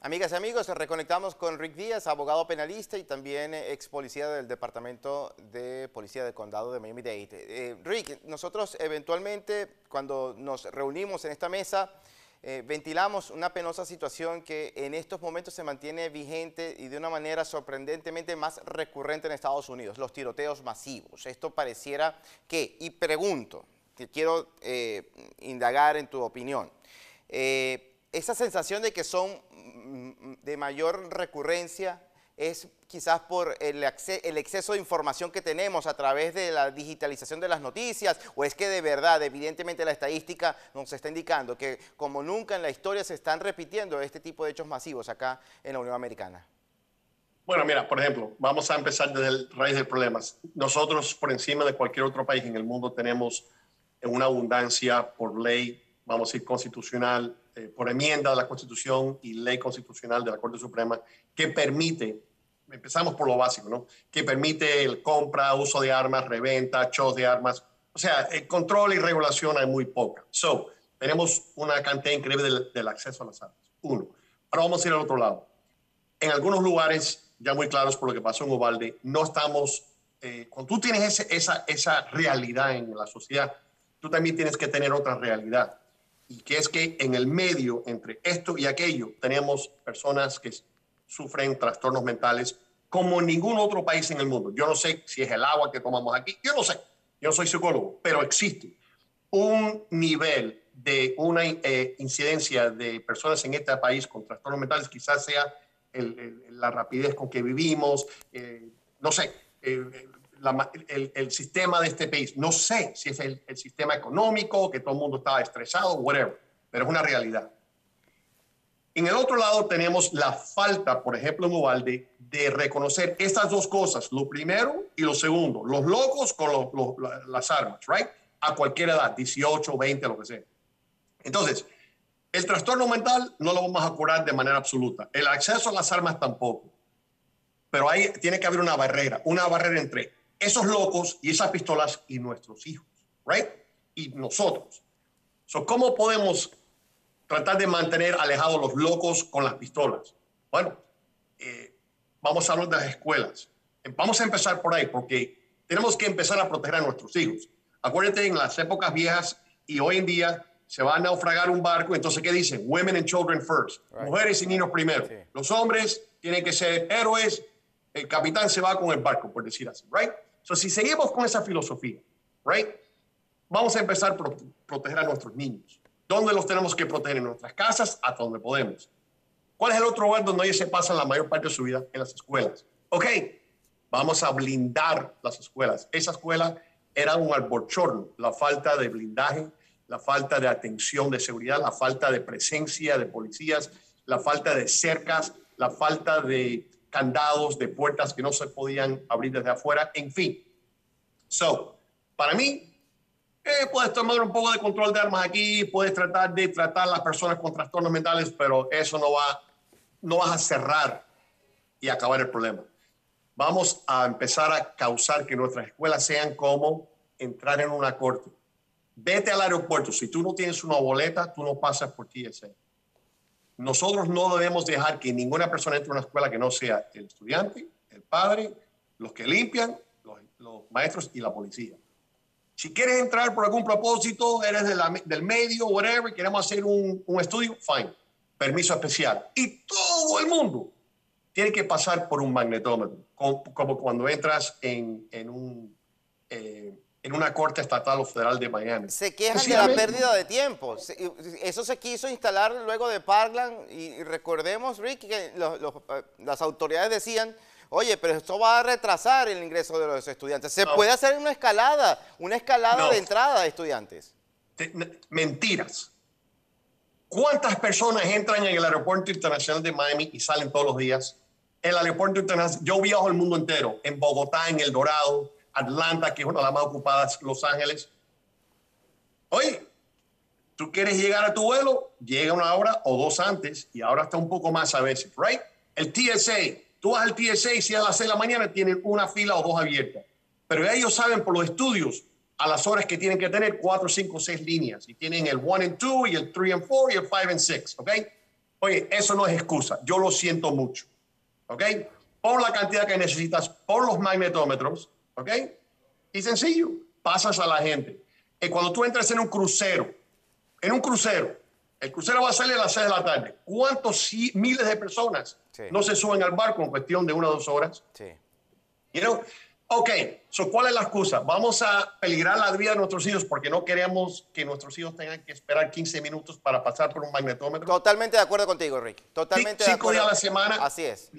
Amigas y amigos, reconectamos con Rick Díaz, abogado penalista y también ex policía del Departamento de Policía del Condado de Miami-Dade. Eh, Rick, nosotros eventualmente cuando nos reunimos en esta mesa eh, ventilamos una penosa situación que en estos momentos se mantiene vigente y de una manera sorprendentemente más recurrente en Estados Unidos, los tiroteos masivos. Esto pareciera que, y pregunto, quiero eh, indagar en tu opinión, esa sensación de que son de mayor recurrencia es quizás por el, exceso de información que tenemos a través de la digitalización de las noticias, o es que de verdad, evidentemente la estadística nos está indicando que como nunca en la historia se están repitiendo este tipo de hechos masivos acá en la Unión Americana. Bueno, mira, por ejemplo, vamos a empezar desde el raíz del problema. Nosotros, por encima de cualquier otro país en el mundo, tenemos una abundancia por ley, vamos a decir, constitucional, eh, por enmienda de la Constitución y ley constitucional de la Corte Suprema que permite, empezamos por lo básico, ¿no? Que permite el compra, uso de armas, reventa, shows de armas. O sea, el control y regulación hay muy poca. So, tenemos una cantidad increíble del, acceso a las armas. Uno. Ahora vamos a ir al otro lado. En algunos lugares, ya muy claros por lo que pasó en Ubalde, no estamos, eh, cuando tú tienes esa, esa realidad en la sociedad, tú también tienes que tener otra realidad y que es que en el medio entre esto y aquello tenemos personas que sufren trastornos mentales como ningún otro país en el mundo. Yo no sé si es el agua que tomamos aquí, yo no sé, yo soy psicólogo, pero existe un nivel de una eh, incidencia de personas en este país con trastornos mentales, quizás sea la rapidez con que vivimos, eh, no sé, eh, el, sistema de este país. No sé si es el, sistema económico, que todo el mundo estaba estresado, whatever, pero es una realidad. En el otro lado tenemos la falta, por ejemplo, en Ubalde, de reconocer estas dos cosas, lo primero y lo segundo, los locos con las armas, right? A cualquier edad, 18, 20, lo que sea. Entonces, el trastorno mental no lo vamos a curar de manera absoluta. El acceso a las armas tampoco. Pero ahí tiene que haber una barrera, una barrera entre esos locos y esas pistolas y nuestros hijos, right? Y nosotros. So, ¿Cómo podemos tratar de mantener alejados los locos con las pistolas? Bueno, eh, vamos a hablar de las escuelas. Vamos a empezar por ahí porque tenemos que empezar a proteger a nuestros hijos. Acuérdate, en las épocas viejas y hoy en día se va a naufragar un barco, entonces ¿qué dicen? Women and children first. Mujeres y niños primero. Los hombres tienen que ser héroes, el capitán se va con el barco, por decir así, right? Si seguimos con esa filosofía, right, vamos a empezar por proteger a nuestros niños. ¿Dónde los tenemos que proteger? En nuestras casas, hasta donde podemos. ¿Cuál es el otro lugar donde ellos se pasan la mayor parte de su vida? En las escuelas. Ok, vamos a blindar las escuelas. Esa escuela era un alborchorno, la falta de blindaje, la falta de atención de seguridad, la falta de presencia de policías, la falta de cercas, la falta de candados, de puertas que no se podían abrir desde afuera, en fin. So, para mí, eh, puedes tomar un poco de control de armas aquí, puedes tratar de tratar a las personas con trastornos mentales, pero eso no va, no vas a cerrar y acabar el problema. Vamos a empezar a causar que nuestras escuelas sean como entrar en una corte. Vete al aeropuerto. Si tú no tienes una boleta, tú no pasas por TSA. Nosotros no debemos dejar que ninguna persona entre a una escuela que no sea el estudiante, el padre, los que limpian, los, maestros y la policía. Si quieres entrar por algún propósito, eres del medio, whatever, queremos hacer un, estudio, fine, permiso especial. Y todo el mundo tiene que pasar por un magnetómetro, como, cuando entras en, un... Eh, en una corte estatal o federal de Miami. Se quejan de la pérdida de tiempo. Eso se quiso instalar luego de Parkland y recordemos, Rick, que eh, las autoridades decían, oye, pero esto va a retrasar el ingreso de los estudiantes. ¿Se puede hacer una escalada, una escalada de entrada de estudiantes? Mentiras. ¿Cuántas personas entran en el aeropuerto internacional de Miami y salen todos los días? El aeropuerto internacional, yo viajo el mundo entero, en Bogotá, en El Dorado, Atlanta, que es una de las más ocupadas, Los Ángeles. Oye, tú quieres llegar a tu vuelo, llega una hora o dos antes y ahora está un poco más a veces, right? El TSA, tú vas al TSA y si a las 6 de la mañana tienen una fila o dos abiertas. Pero ellos saben por los estudios a las horas que tienen que tener cuatro, cinco, seis líneas y tienen el 1 and 2 y el 3 and 4 y el 5 and 6, ¿ok? Oye, eso no es excusa. Yo lo siento mucho. ¿Ok? Por la cantidad que necesitas, por los magnetómetros. ¿Ok? Y sencillo, pasas a la gente. Y cuando tú entras en un crucero, en un crucero, el crucero va a salir a las 6 de la tarde. ¿Cuántos miles de personas no se suben al barco en cuestión de una o dos horas? Sí. You know? Ok, so, ¿cuál es la excusa? Vamos a peligrar la vida de nuestros hijos porque no queremos que nuestros hijos tengan que esperar 15 minutos para pasar por un magnetómetro. Totalmente de acuerdo contigo, Rick. Totalmente de acuerdo. días a la semana. Así es.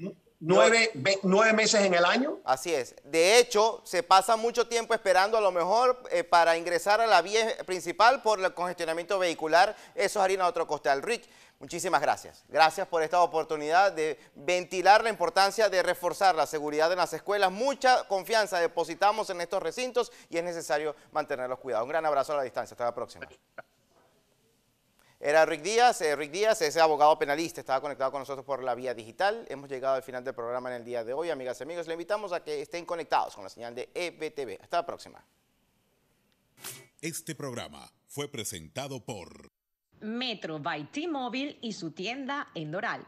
Nueve, nueve, meses en el año. Así es. De hecho, se pasa mucho tiempo esperando a lo mejor eh, para ingresar a la vía principal por el congestionamiento vehicular. Eso es harina de otro costal. Rick, Muchísimas gracias. Gracias por esta oportunidad de ventilar la importancia de reforzar la seguridad en las escuelas. Mucha confianza depositamos en estos recintos y es necesario mantenerlos cuidados. Un gran abrazo a la distancia. Hasta la próxima. Era Rick Díaz. Eh, Rick Díaz es abogado penalista. Estaba conectado con nosotros por la vía digital. Hemos llegado al final del programa en el día de hoy. Amigas y amigos, le invitamos a que estén conectados con la señal de EBTV. Hasta la próxima. Este programa fue presentado por... Metro by T-Mobile y su tienda en Doral.